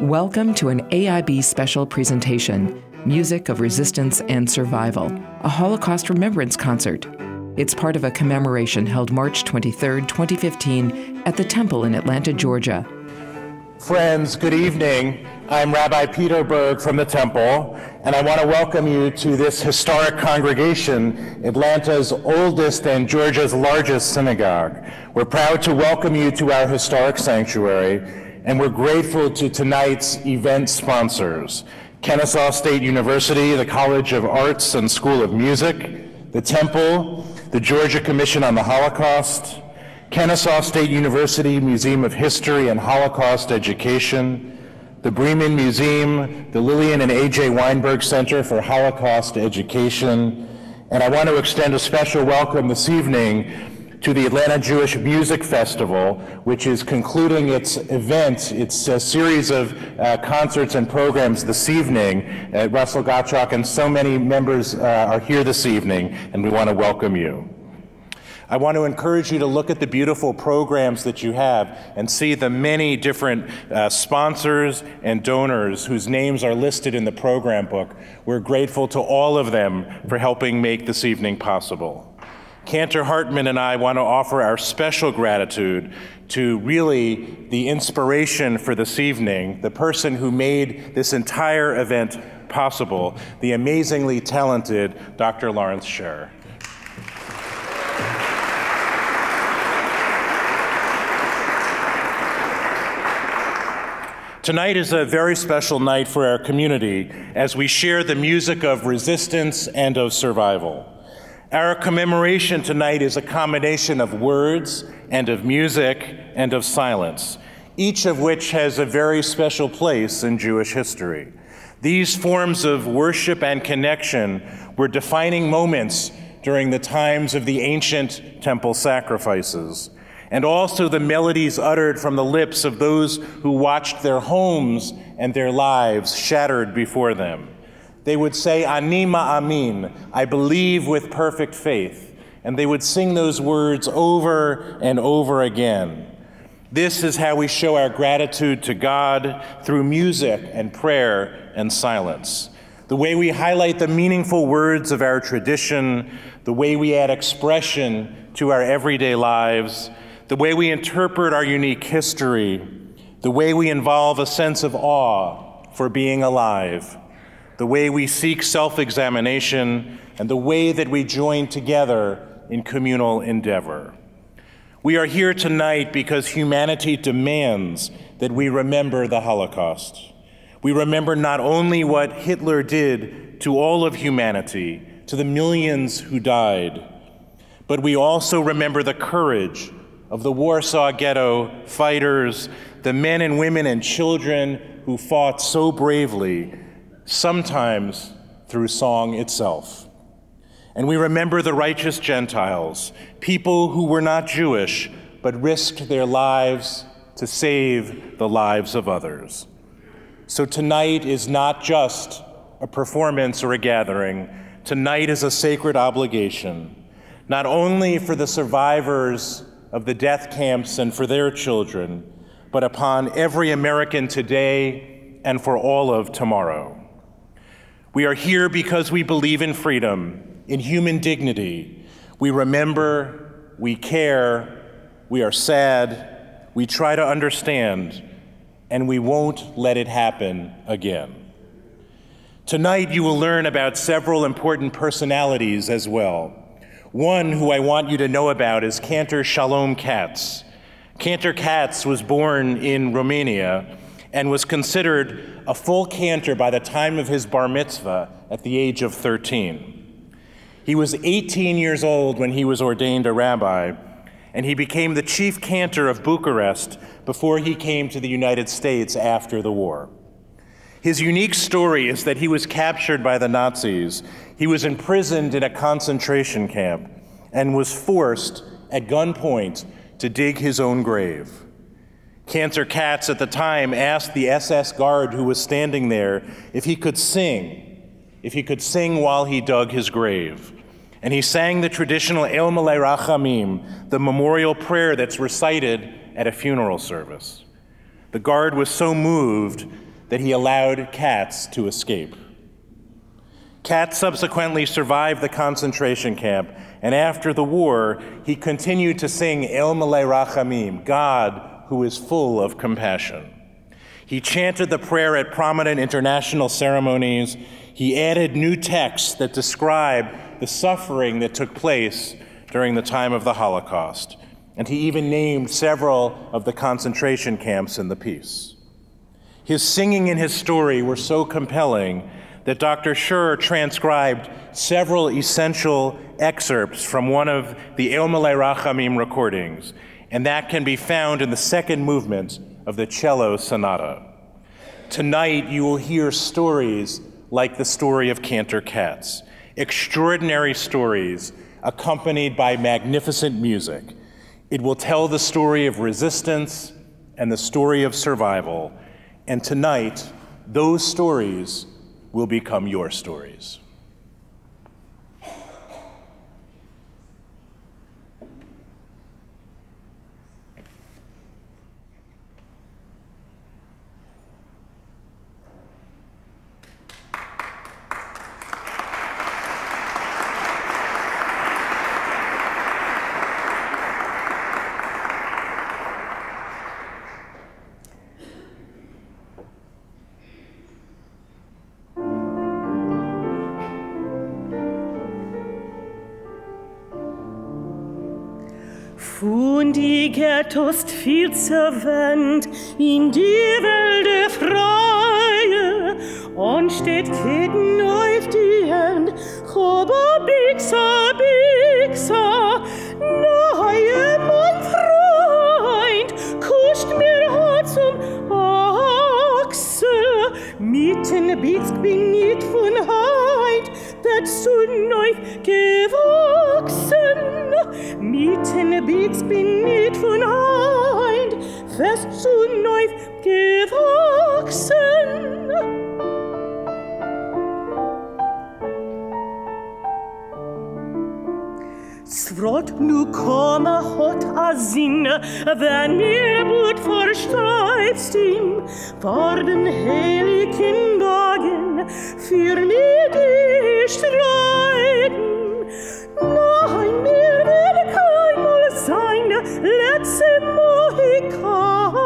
Welcome to an AIB special presentation Music of Resistance and Survival, a Holocaust Remembrance Concert. It's part of a commemoration held March 23, 2015, at the Temple in Atlanta, Georgia. Friends, good evening. I'm Rabbi Peter Berg from the Temple, and I want to welcome you to this historic congregation, Atlanta's oldest and Georgia's largest synagogue. We're proud to welcome you to our historic sanctuary, and we're grateful to tonight's event sponsors Kennesaw State University, the College of Arts and School of Music, the Temple, the Georgia Commission on the Holocaust, Kennesaw State University Museum of History and Holocaust Education, the Breman Museum, the Lillian and A.J. Weinberg Center for Holocaust Education, and I want to extend a special welcome this evening to the Atlanta Jewish Music Festival, which is concluding its event, its uh, series of uh, concerts and programs this evening. Uh, Russell Gottschalk and so many members uh, are here this evening, and we want to welcome you. I want to encourage you to look at the beautiful programs that you have and see the many different uh, sponsors and donors whose names are listed in the program book. We're grateful to all of them for helping make this evening possible. Cantor Hartman and I want to offer our special gratitude to really the inspiration for this evening, the person who made this entire event possible, the amazingly talented Dr. Laurence Sherr. Tonight is a very special night for our community as we share the music of resistance and of survival. Our commemoration tonight is a combination of words and of music and of silence, each of which has a very special place in Jewish history. These forms of worship and connection were defining moments during the times of the ancient temple sacrifices, and also the melodies uttered from the lips of those who watched their homes and their lives shattered before them they would say, Ani Ma'amin, I believe with perfect faith. And they would sing those words over and over again. This is how we show our gratitude to God through music and prayer and silence. The way we highlight the meaningful words of our tradition, the way we add expression to our everyday lives, the way we interpret our unique history, the way we involve a sense of awe for being alive the way we seek self examination, and the way that we join together in communal endeavor. We are here tonight because humanity demands that we remember the Holocaust. We remember not only what Hitler did to all of humanity, to the millions who died, but we also remember the courage of the Warsaw Ghetto fighters, the men and women and children who fought so bravely sometimes through song itself. And we remember the righteous Gentiles, people who were not Jewish, but risked their lives to save the lives of others. So tonight is not just a performance or a gathering, tonight is a sacred obligation, not only for the survivors of the death camps and for their children, but upon every American today and for all of tomorrow. We are here because we believe in freedom, in human dignity. We remember, we care, we are sad, we try to understand, and we won't let it happen again. Tonight, you will learn about several important personalities as well. One who I want you to know about is Cantor Shalom Katz. Cantor Katz was born in Romania and was considered a full cantor by the time of his bar mitzvah at the age of 13. He was 18 years old when he was ordained a rabbi, and he became the chief cantor of Bucharest before he came to the United States after the war. His unique story is that he was captured by the Nazis, he was imprisoned in a concentration camp, and was forced at gunpoint to dig his own grave. Cantor Katz at the time asked the SS guard who was standing there if he could sing, if he could sing while he dug his grave. And he sang the traditional El Malay Rachamim, the memorial prayer that's recited at a funeral service. The guard was so moved that he allowed Katz to escape. Katz subsequently survived the concentration camp, and after the war, he continued to sing El Malay Rachamim, God who is full of compassion. He chanted the prayer at prominent international ceremonies. He added new texts that describe the suffering that took place during the time of the Holocaust. And he even named several of the concentration camps in the piece. His singing and his story were so compelling that Dr. Sherr transcribed several essential excerpts from one of the El Malay Rachamim recordings, and that can be found in the second movement of the cello sonata. Tonight, you will hear stories like the story of Cantor Katz, extraordinary stories accompanied by magnificent music. It will tell the story of resistance and the story of survival. And tonight, those stories will become your stories. Ghettost viel zerwendt in die Wälder freie und steht Ketten auf die Hand, Chobo Bixa, Bixa, neue mein Freund, kuscht mir Hart zum Achse, mitten Bitsk bin nicht von Heint, dazu neu gewachsen. Mitten Bitsk bin nicht von Heint, fest zu neu gewachsen. Svrot nu komma hot a sinne, wenn mir Blut verstreibst ihm, vor den heiligen Wagen, für mir die streiten. Letzte Mohikane.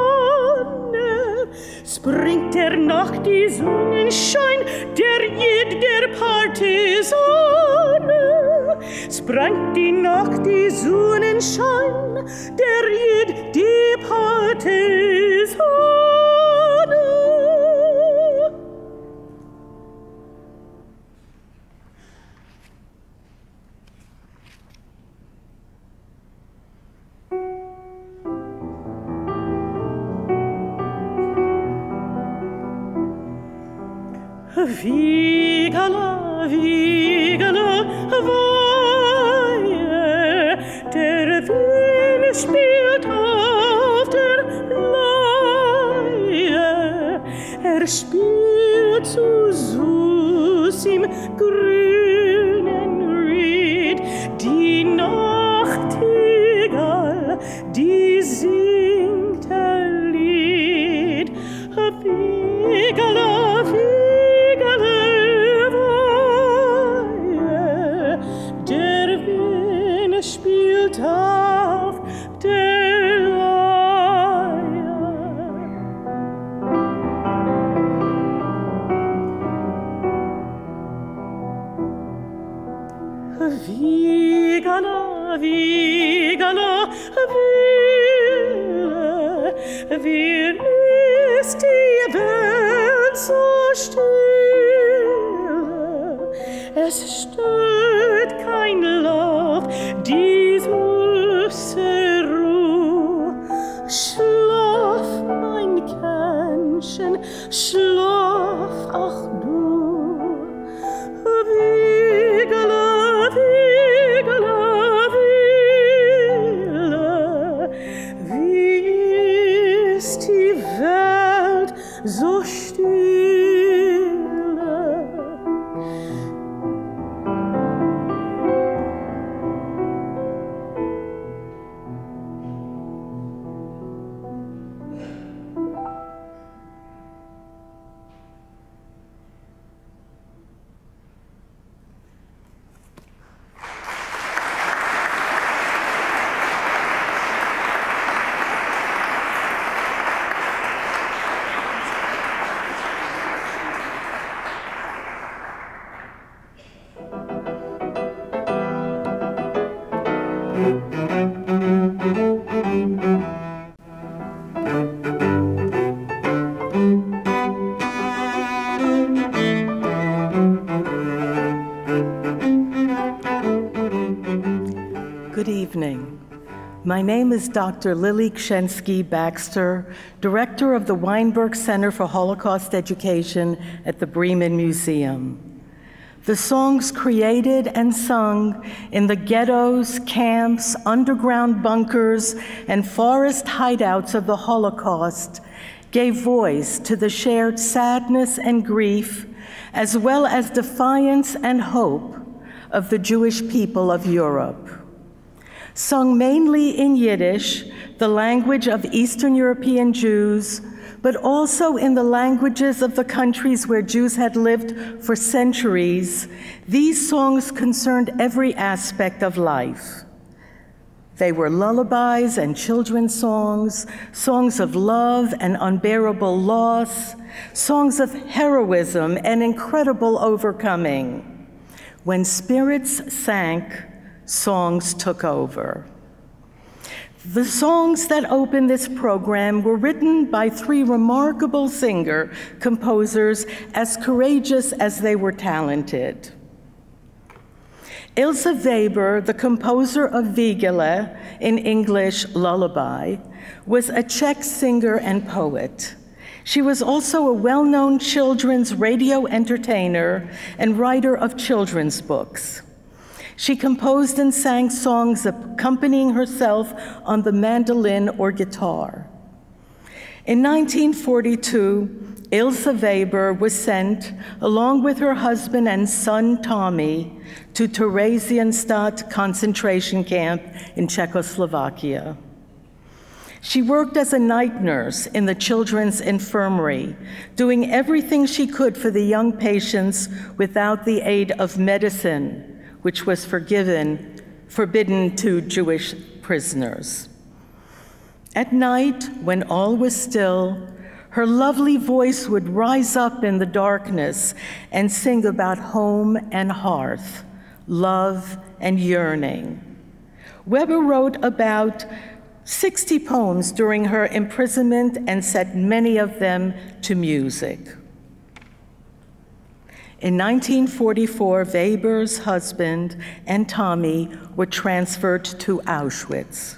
Springt er nach die Sonnenschein, der jed der Partisane. Sprangt die Nacht die Sonnenschein, der jed die Partisane. My name is Dr. Lily Kshensky Baxter, Director of the Weinberg Center for Holocaust Education at the Breman Museum. The songs created and sung in the ghettos, camps, underground bunkers, and forest hideouts of the Holocaust gave voice to the shared sadness and grief, as well as defiance and hope of the Jewish people of Europe. Sung mainly in Yiddish, the language of Eastern European Jews, but also in the languages of the countries where Jews had lived for centuries, these songs concerned every aspect of life. They were lullabies and children's songs, songs of love and unbearable loss, songs of heroism and incredible overcoming. When spirits sank, songs took over. The songs that open this program were written by three remarkable singer composers as courageous as they were talented. Ilse Weber, the composer of Wiegala, in English lullaby, was a Czech singer and poet. She was also a well known children's radio entertainer and writer of children's books. She composed and sang songs accompanying herself on the mandolin or guitar. In 1942, Ilse Weber was sent, along with her husband and son Tommy, to Theresienstadt concentration camp in Czechoslovakia. She worked as a night nurse in the children's infirmary, doing everything she could for the young patients without the aid of medicine, which was forgiven, forbidden to Jewish prisoners. At night, when all was still, her lovely voice would rise up in the darkness and sing about home and hearth, love and yearning. Weber wrote about 60 poems during her imprisonment and set many of them to music. In 1944, Weber's husband and Tommy were transferred to Auschwitz.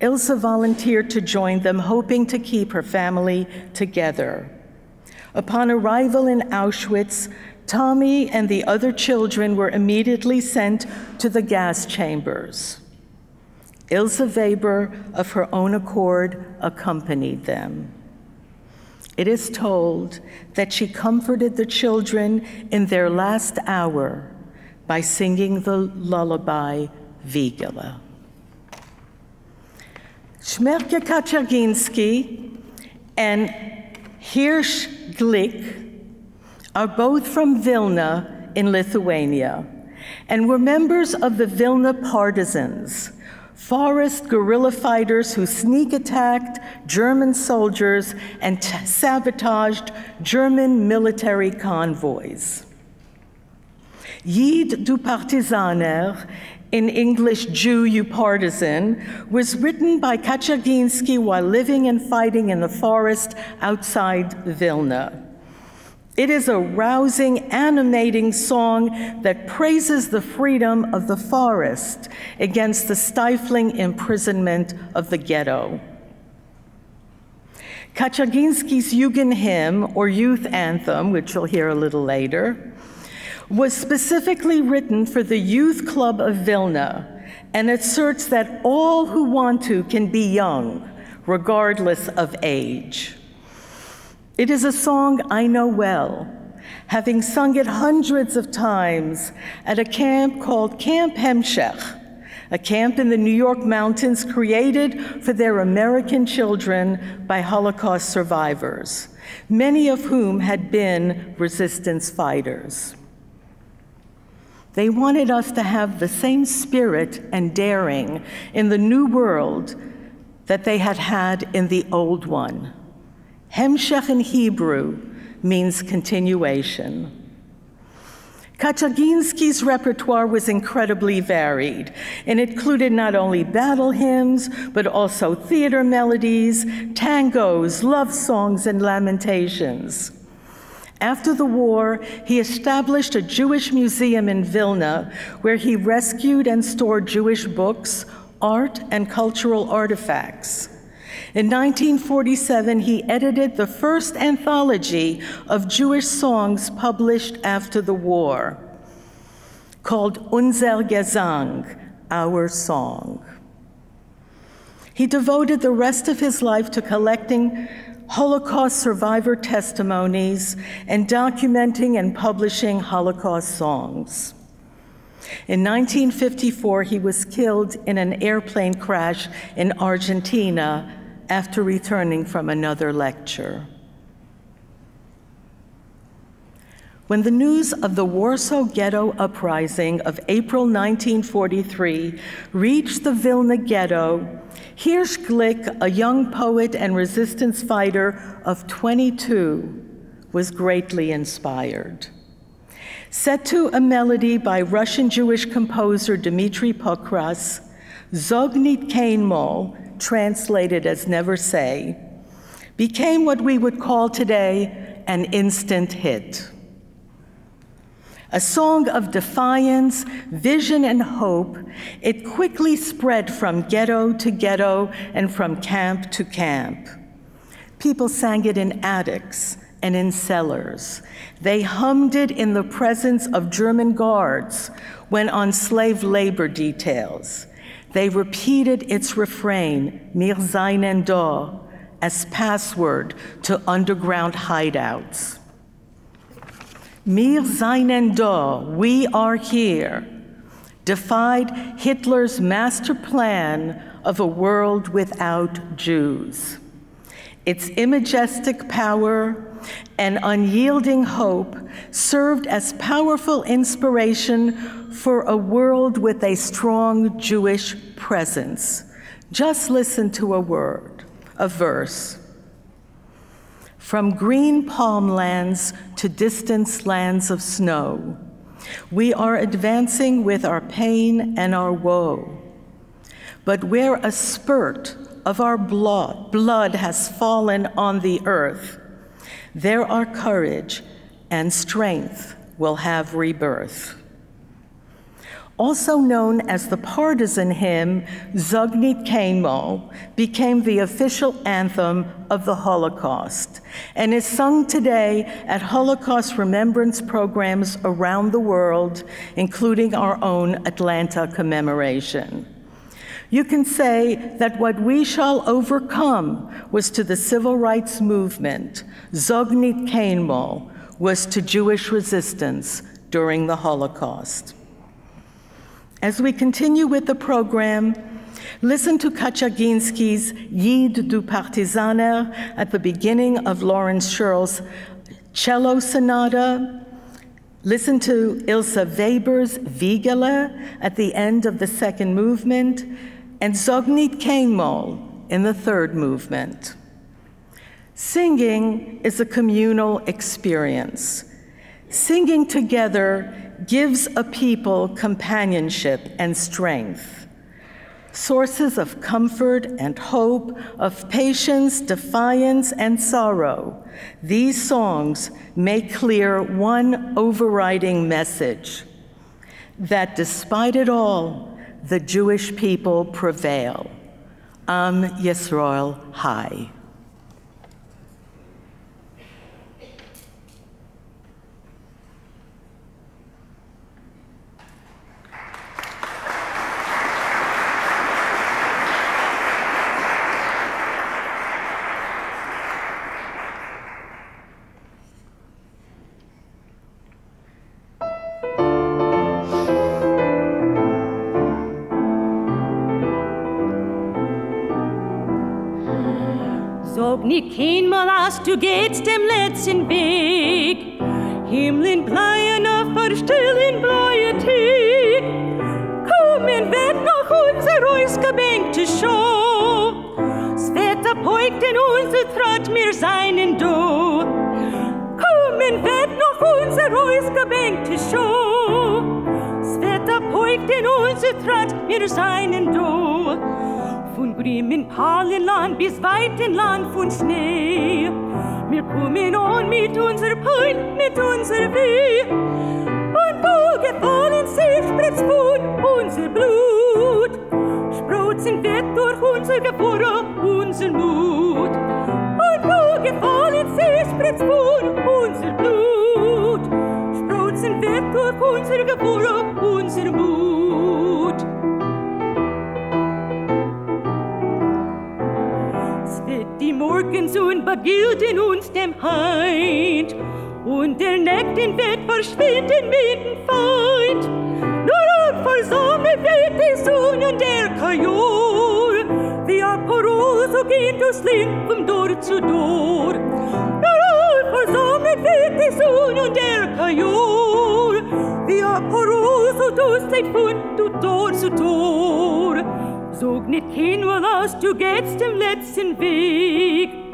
Ilse volunteered to join them, hoping to keep her family together. Upon arrival in Auschwitz, Tommy and the other children were immediately sent to the gas chambers. Ilse Weber, of her own accord, accompanied them. It is told that she comforted the children in their last hour by singing the lullaby Wiegala. Shmerke Kaczerginski and Hirsch Glick are both from Vilna in Lithuania and were members of the Vilna partisans forest guerrilla fighters who sneak attacked German soldiers and sabotaged German military convoys. Yid du Partisaner, in English, Jew, you partisan, was written by Kaczerginski while living and fighting in the forest outside Vilna. It is a rousing, animating song that praises the freedom of the forest against the stifling imprisonment of the ghetto. Kaczerginski's Jugend hymn, or youth anthem, which you'll hear a little later, was specifically written for the Youth Club of Vilna and asserts that all who want to can be young, regardless of age. It is a song I know well, having sung it hundreds of times at a camp called Camp Hemshech, a camp in the New York mountains created for their American children by Holocaust survivors, many of whom had been resistance fighters. They wanted us to have the same spirit and daring in the new world that they had had in the old one. Hemshech in Hebrew means continuation. Kaczerginski's repertoire was incredibly varied and included not only battle hymns, but also theater melodies, tangos, love songs, and lamentations. After the war, he established a Jewish museum in Vilna where he rescued and stored Jewish books, art, and cultural artifacts. In 1947, he edited the first anthology of Jewish songs published after the war, called Unser Gesang, Our Song. He devoted the rest of his life to collecting Holocaust survivor testimonies and documenting and publishing Holocaust songs. In 1954, he was killed in an airplane crash in Argentina after returning from another lecture. When the news of the Warsaw Ghetto Uprising of April 1943 reached the Vilna Ghetto, Hirsch Glick, a young poet and resistance fighter of 22, was greatly inspired. Set to a melody by Russian Jewish composer Dmitri Pokras, Zog Nit Keyn Mol translated as never say, became what we would call today an instant hit. A song of defiance, vision, and hope, it quickly spread from ghetto to ghetto and from camp to camp. People sang it in attics and in cellars. They hummed it in the presence of German guards when on slave labor details. They repeated its refrain, Mir seinen da, as password to underground hideouts. Mir seinen da, we are here, defied Hitler's master plan of a world without Jews. Its imagistic power and unyielding hope served as powerful inspiration for a world with a strong Jewish presence. Just listen to a word, a verse. From green palm lands to distant lands of snow, we are advancing with our pain and our woe. But where a spurt of our blood, blood has fallen on the earth, there our courage and strength will have rebirth. Also known as the partisan hymn, Zog Nit Keyn Mol became the official anthem of the Holocaust and is sung today at Holocaust remembrance programs around the world, including our own Atlanta commemoration. You can say that what we shall overcome was to the civil rights movement, Zog Nit Keyn Mol was to Jewish resistance during the Holocaust. As we continue with the program, listen to Kaczerginski's Yid du Partisaner at the beginning of Laurence Sherr's cello sonata. Listen to Ilse Weber's Wiegala at the end of the second movement, and Zog Nit Keyn Mol in the third movement. Singing is a communal experience. Singing together gives a people companionship and strength, sources of comfort and hope, of patience, defiance, and sorrow. These songs make clear one overriding message that despite it all, the Jewish people prevail. Um, Am Yisrael Chai. Zobnikin mal aus, du gehst dem letzten Weg. Himmeln bleien auf der stillen bleie Tag. Kommen wir nach unser ausgebänkte Show. Sveta beugt in unser Trat mir seinen Do. Kommen wir nach unser ausgebänkte Show. Sveta beugt in unser Trat mir seinen Do. Von Bremen Palenland bis Weitenland von Schnee. Wir kommen on mit unser Pein, mit unser Weh. Und wo gefallen sich spritzt von unser Blut. Sprotzen wird durch unser Gefurre, unser Mut. Und wo gefallen sich spritzt von unser Blut. Sprotzen wird durch unser Gefurre, unser Mut. Morgensohn begilden uns dem Heind. Und der Nektin wird verschwinden mit dem Feind. Nur versammelt wird die Sonne und der Kajor. Wie a Parol, so geht Lied vom Dor zu Dor. Nur versammelt wird die Sonne und der Kajor. Wie a Parol, so das Lied von Dor zu Dor. Sog nicht hin, nur aus, du gehst dem letzten Weg.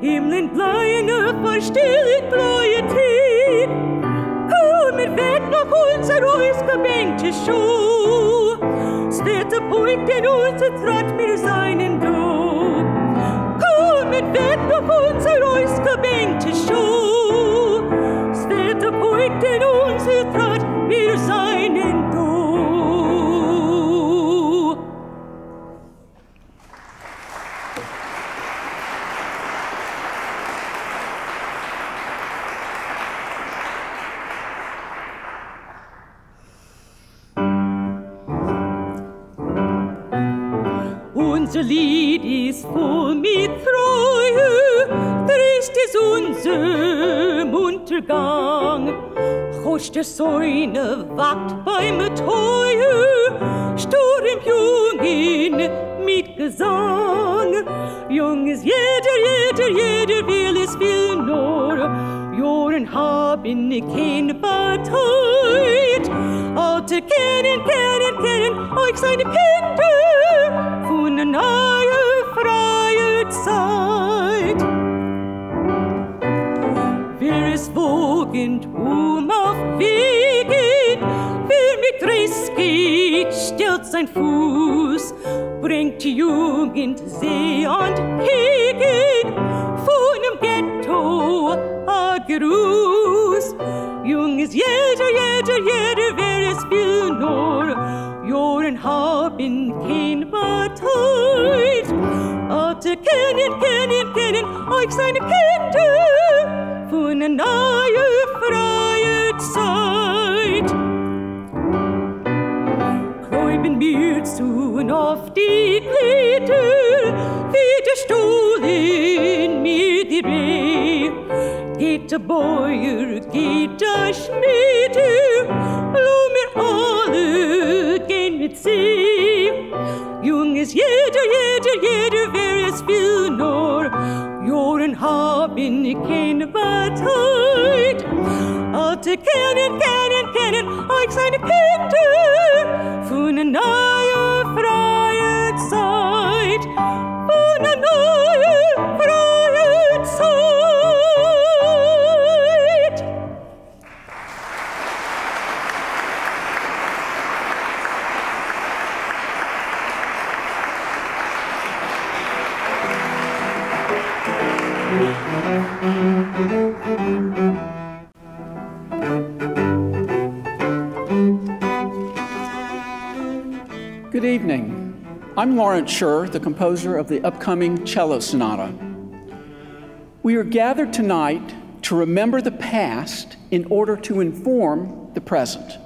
Himlen bleiene, verstillet bleie Tee. Komm, wir werden auf unser ausgebenkte Schuh. Svete Poik, den unser Tratt mir seinen Do. Komm, wir werden auf unser ausgebenkte Schuh. Svete Poik, den unser Tratt mir seinen Do. Der Säune wacht beim Teue, Sturm Jungen mit Gesang. Jung ist jeder, jeder, jeder will es will nur, Joren haben kein Parteit. Alte kennen, kennen, kennen euch seine Kinder von sein Fuß, bringt die Jugend See und Hegen von dem Ghetto a Gruß. Jung ist jeder, jeder, jeder, wer es will nur, Joren haben kein Parteit. Alte kennen, kennen, kennen euch seine Kinder von einer neuen, freien Zeit. Und auf die Stuhl in mir die Reh. Der Bäuer, der Schmiede, Blumen alle gehen mit See. Jung ist jeder, jeder, jeder, wer es will nur, Joren haben keine Parteit. Alte kennen, kennen I'm Laurence Sherr, the composer of the upcoming Cello Sonata. We are gathered tonight to remember the past in order to inform the present.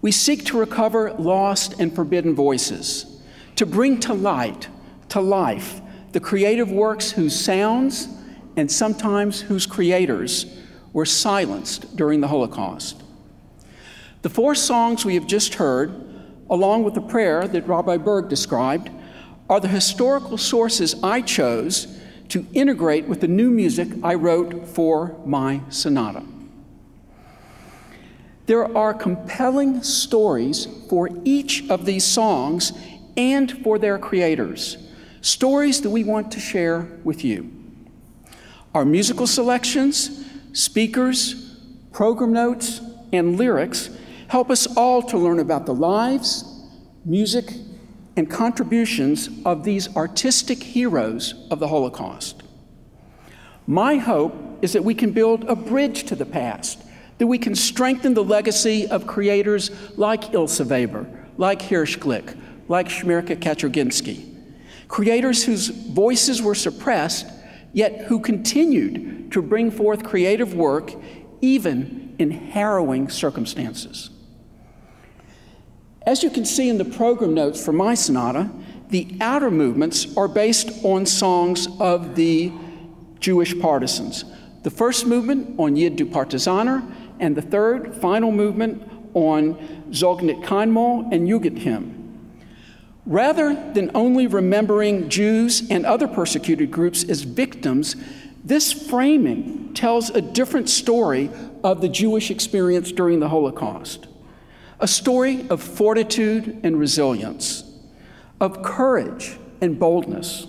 We seek to recover lost and forbidden voices, to bring to light, to life, the creative works whose sounds and sometimes whose creators were silenced during the Holocaust. The four songs we have just heard along with the prayer that Rabbi Berg described, are the historical sources I chose to integrate with the new music I wrote for my sonata. There are compelling stories for each of these songs and for their creators, stories that we want to share with you. Our musical selections, speakers, program notes, and lyrics help us all to learn about the lives, music, and contributions of these artistic heroes of the Holocaust. My hope is that we can build a bridge to the past, that we can strengthen the legacy of creators like Ilse Weber, like Hirsch Glick, like Shmerke Kaczerginski, creators whose voices were suppressed, yet who continued to bring forth creative work even in harrowing circumstances. As you can see in the program notes for my sonata, the outer movements are based on songs of the Jewish partisans. The first movement on Yid du Partisaner, and the third, final movement on Zog nit kein and Jugend Hymn. Rather than only remembering Jews and other persecuted groups as victims, this framing tells a different story of the Jewish experience during the Holocaust a story of fortitude and resilience, of courage and boldness,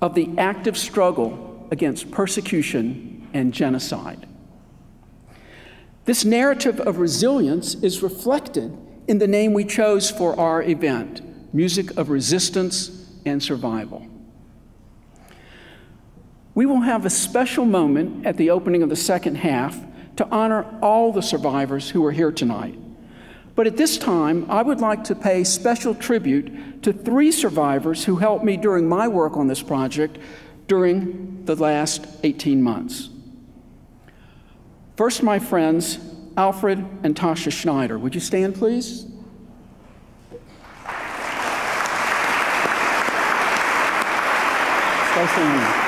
of the active struggle against persecution and genocide. This narrative of resilience is reflected in the name we chose for our event Music of Resistance and Survival. We will have a special moment at the opening of the second half to honor all the survivors who are here tonight. But at this time, I would like to pay special tribute to three survivors who helped me during my work on this project during the last 18 months. First, my friends, Alfred and Tasha Schneider. Would you stand, please? Stay standing.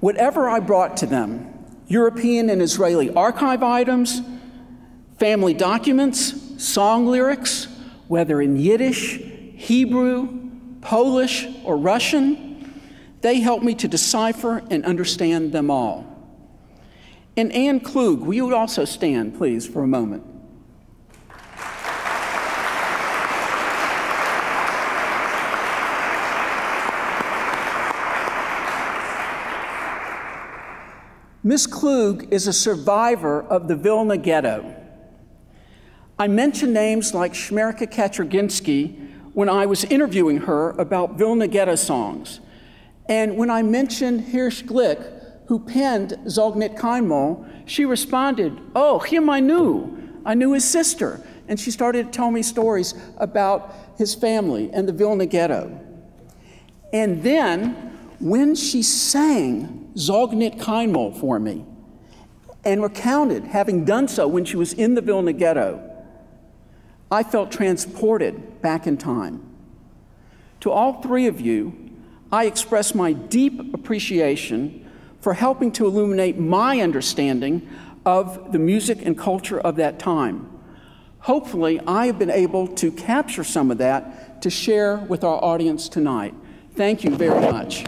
Whatever I brought to them, European and Israeli archive items, family documents, song lyrics, whether in Yiddish, Hebrew, Polish, or Russian, they helped me to decipher and understand them all. And Anne Klug, will you also stand, please, for a moment? Miss Klug is a survivor of the Vilna Ghetto. I mentioned names like Shmerke Kaczerginski when I was interviewing her about Vilna Ghetto songs. And when I mentioned Hirsch Glick, who penned Zog nit she responded, Oh, him I knew. I knew his sister. And she started to tell me stories about his family and the Vilna Ghetto. And then when she sang Zog nit kein Mal for me and recounted having done so when she was in the Vilna ghetto, I felt transported back in time. To all three of you, I express my deep appreciation for helping to illuminate my understanding of the music and culture of that time. Hopefully, I have been able to capture some of that to share with our audience tonight. Thank you very much.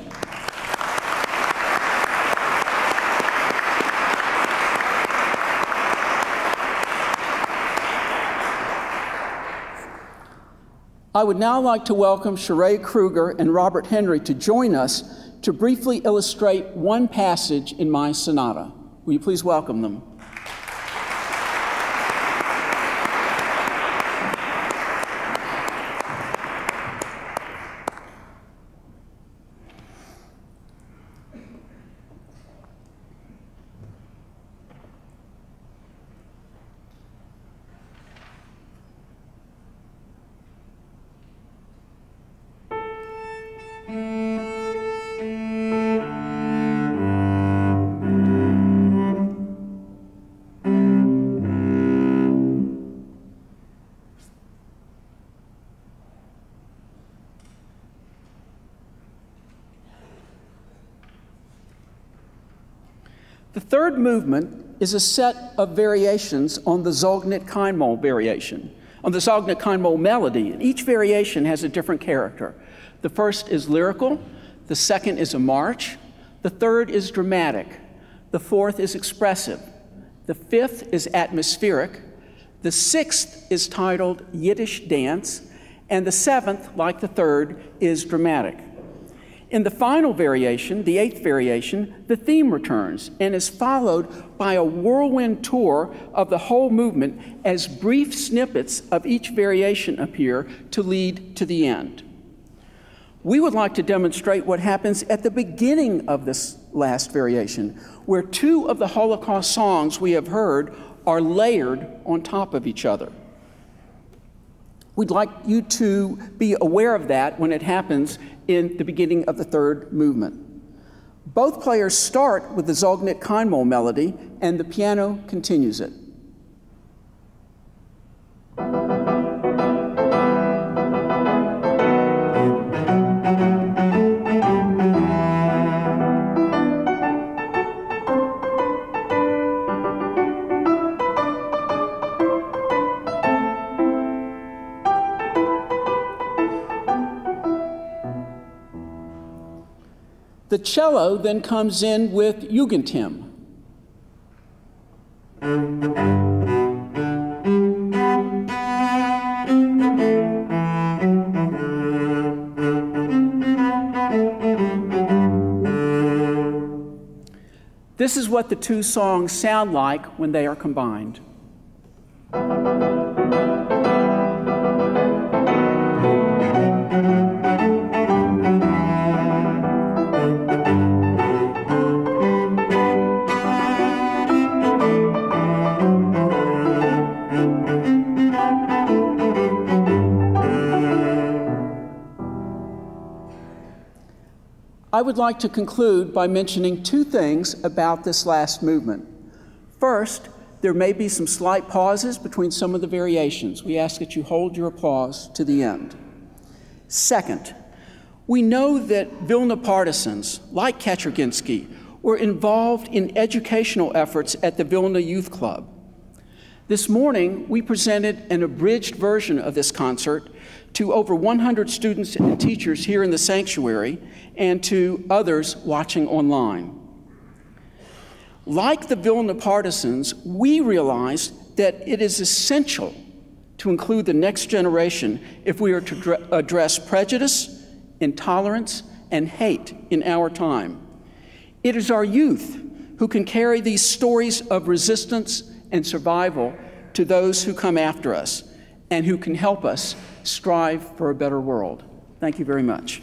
I would now like to welcome Charae Krueger and Robert Henry to join us to briefly illustrate one passage in my sonata. Will you please welcome them? Movement is a set of variations on the Zog Nit Keyn Mol variation, on the Zog Nit Keyn Mol melody. And each variation has a different character. The first is lyrical, the second is a march, the third is dramatic, the fourth is expressive, the fifth is atmospheric, the sixth is titled Yiddish Dance, And the seventh, like the third, is dramatic. In the final variation, the eighth variation, the theme returns and is followed by a whirlwind tour of the whole movement as brief snippets of each variation appear to lead to the end. We would like to demonstrate what happens at the beginning of this last variation, where two of the Holocaust songs we have heard are layered on top of each other. We'd like you to be aware of that when it happens in the beginning of the third movement. Both players start with the Zog Nit Keyn Mol melody, and the piano continues it. The cello then comes in with Jugendhymn. This is what the two songs sound like when they are combined. Would like to conclude by mentioning two things about this last movement. First, there may be some slight pauses between some of the variations. We ask that you hold your applause to the end. Second, we know that Vilna partisans, like Kaczerginski, were involved in educational efforts at the Vilna Youth Club. This morning, we presented an abridged version of this concert to over 100 students and teachers here in the sanctuary and to others watching online. Like the Vilna partisans, we realized that it is essential to include the next generation if we are to address prejudice, intolerance, and hate in our time. It is our youth who can carry these stories of resistance and survival to those who come after us and who can help us strive for a better world. Thank you very much.